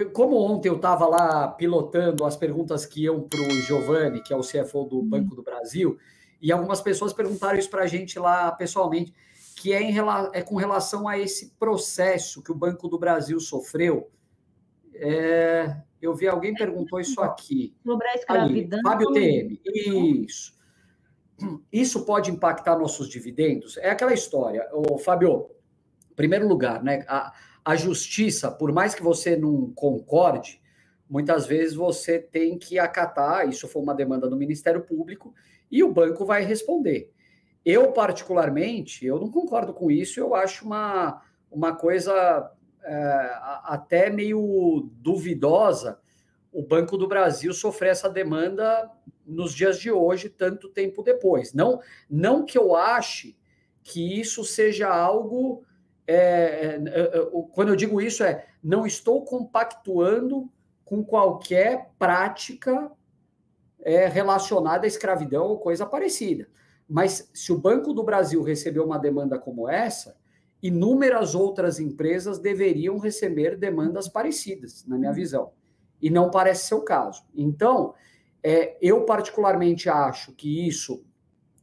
eu, como ontem eu estava lá pilotando as perguntas que iam para o Giovanni, que é o CFO do Banco do Brasil, e algumas pessoas perguntaram isso para a gente lá pessoalmente, que é, em, é com relação a esse processo que o Banco do Brasil sofreu. É, eu vi alguém perguntou isso aqui. Sobre a escravidão. Ali, Fábio TM. Isso. Isso pode impactar nossos dividendos? É aquela história. O Fábio, em primeiro lugar, né? A, a justiça, por mais que você não concorde, muitas vezes você tem que acatar. Isso foi uma demanda do Ministério Público e o banco vai responder. Eu, particularmente, eu não concordo com isso, eu acho uma, uma coisa é, até meio duvidosa o Banco do Brasil sofrer essa demanda nos dias de hoje, tanto tempo depois. Não, não que eu ache que isso seja algo. É, é, é quando eu digo isso, é não estou compactuando com qualquer prática é, relacionada à escravidão ou coisa parecida. Mas se o Banco do Brasil recebeu uma demanda como essa, inúmeras outras empresas deveriam receber demandas parecidas, na minha visão. E não parece ser o caso. Então, é, eu particularmente acho que isso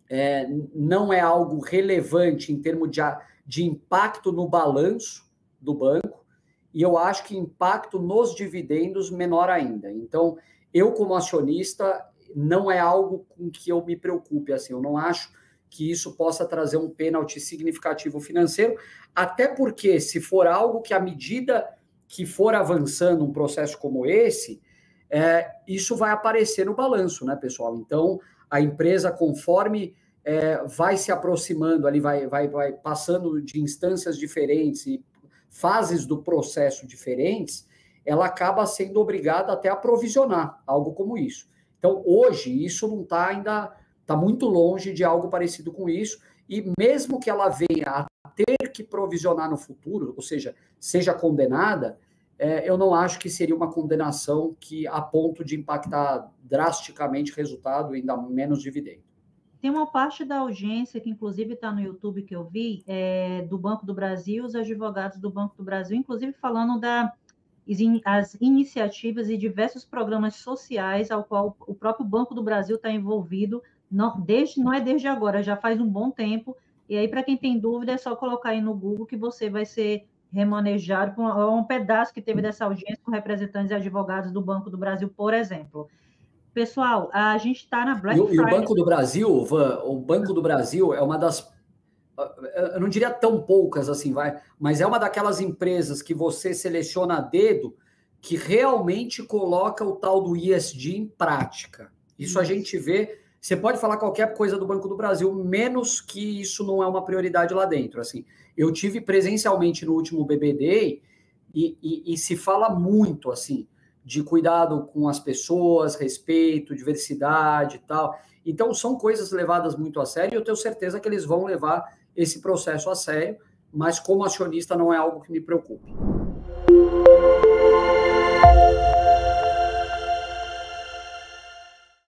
é, não é algo relevante em termos de, de impacto no balanço do banco, e eu acho que impacto nos dividendos menor ainda. Então, eu, como acionista, não é algo com que eu me preocupe. Assim, eu não acho que isso possa trazer um pênalti significativo financeiro, até porque, se for algo que, à medida que for avançando um processo como esse, é, isso vai aparecer no balanço, né, pessoal? Então, a empresa, conforme é, vai se aproximando ali, vai, vai, vai passando de instâncias diferentes e fases do processo diferentes, ela acaba sendo obrigada até a provisionar algo como isso. Então, hoje, isso não está ainda está muito longe de algo parecido com isso, e mesmo que ela venha a ter que provisionar no futuro, ou seja, seja condenada, é, eu não acho que seria uma condenação que a ponto de impactar drasticamente resultado, ainda menos dividendo. Tem uma parte da audiência que, inclusive, está no YouTube que eu vi, é, do Banco do Brasil, os advogados do Banco do Brasil, inclusive falando da as iniciativas e diversos programas sociais ao qual o próprio Banco do Brasil está envolvido não, desde, não é desde agora, já faz um bom tempo. E aí, para quem tem dúvida, é só colocar aí no Google que você vai ser remanejado com um pedaço que teve dessa audiência com representantes e advogados do Banco do Brasil, por exemplo. Pessoal, a gente está na Black Friday. E o Banco do Brasil, Van, o Banco do Brasil é uma das. Eu não diria tão poucas assim, vai, mas é uma daquelas empresas que você seleciona a dedo que realmente coloca o tal do ISD em prática. Isso a gente vê você pode falar qualquer coisa do Banco do Brasil, menos que isso não é uma prioridade lá dentro. Assim, eu tive presencialmente no último BBD e, e, e se fala muito assim de cuidado com as pessoas, respeito, diversidade e tal. Então são coisas levadas muito a sério. E eu tenho certeza que eles vão levar esse processo a sério. Mas como acionista não é algo que me preocupe.